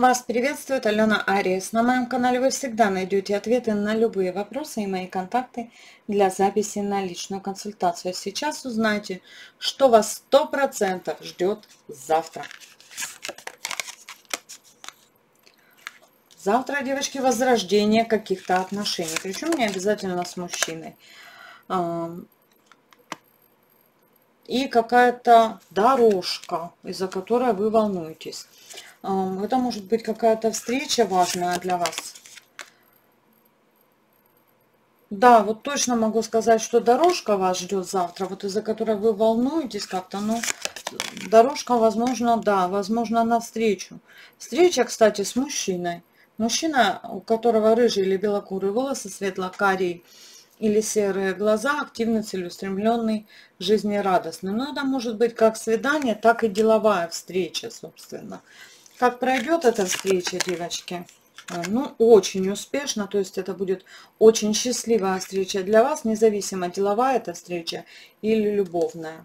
Вас приветствует Алена Ариес. На моем канале вы всегда найдете ответы на любые вопросы и мои контакты для записи на личную консультацию. Сейчас узнайте, что вас 100% ждет завтра. Завтра, девочки, возрождение каких-то отношений. Причем не обязательно с мужчиной. И какая-то дорожка, из-за которой вы волнуетесь. Это может быть какая-то встреча важная для вас. Да, вот точно могу сказать, что дорожка вас ждет завтра, вот из-за которой вы волнуетесь как-то, ну, дорожка, возможно, да, возможно, навстречу. Встреча, кстати, с мужчиной. Мужчина, у которого рыжие или белокурые волосы, светло-карий или серые глаза, активно целеустремленный, жизнерадостный. Но это может быть как свидание, так и деловая встреча, собственно. Как пройдет эта встреча, девочки? Э, ну, очень успешно, то есть это будет очень счастливая встреча для вас, независимо, деловая эта встреча или любовная.